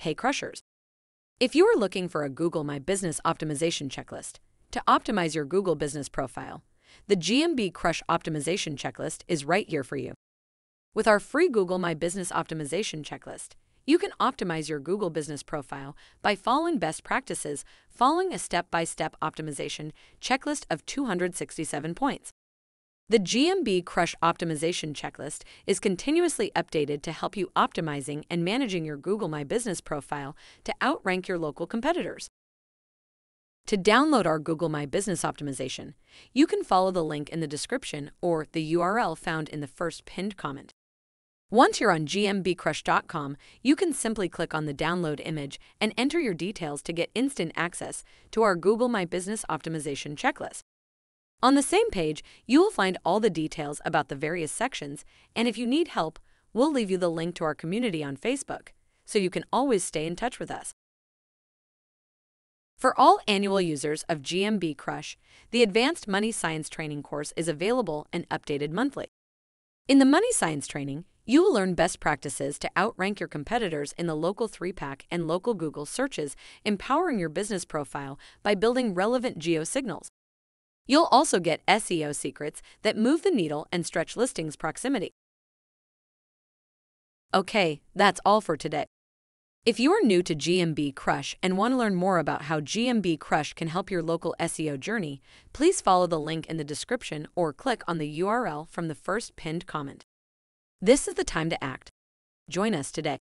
Hey Crushers! If you are looking for a Google My Business optimization checklist to optimize your Google business profile, the GMB Crush Optimization Checklist is right here for you. With our free Google My Business Optimization Checklist, you can optimize your Google business profile by following best practices, following a step by step optimization checklist of 267 points. The GMB Crush Optimization Checklist is continuously updated to help you optimizing and managing your Google My Business profile to outrank your local competitors. To download our Google My Business Optimization, you can follow the link in the description or the URL found in the first pinned comment. Once you're on gmbcrush.com, you can simply click on the download image and enter your details to get instant access to our Google My Business Optimization checklist. On the same page, you will find all the details about the various sections, and if you need help, we'll leave you the link to our community on Facebook, so you can always stay in touch with us. For all annual users of GMB Crush, the Advanced Money Science Training course is available and updated monthly. In the Money Science Training, you will learn best practices to outrank your competitors in the local 3 pack and local Google searches, empowering your business profile by building relevant geo signals. You'll also get SEO secrets that move the needle and stretch listings proximity. Okay, that's all for today. If you are new to GMB Crush and want to learn more about how GMB Crush can help your local SEO journey, please follow the link in the description or click on the URL from the first pinned comment. This is the time to act. Join us today.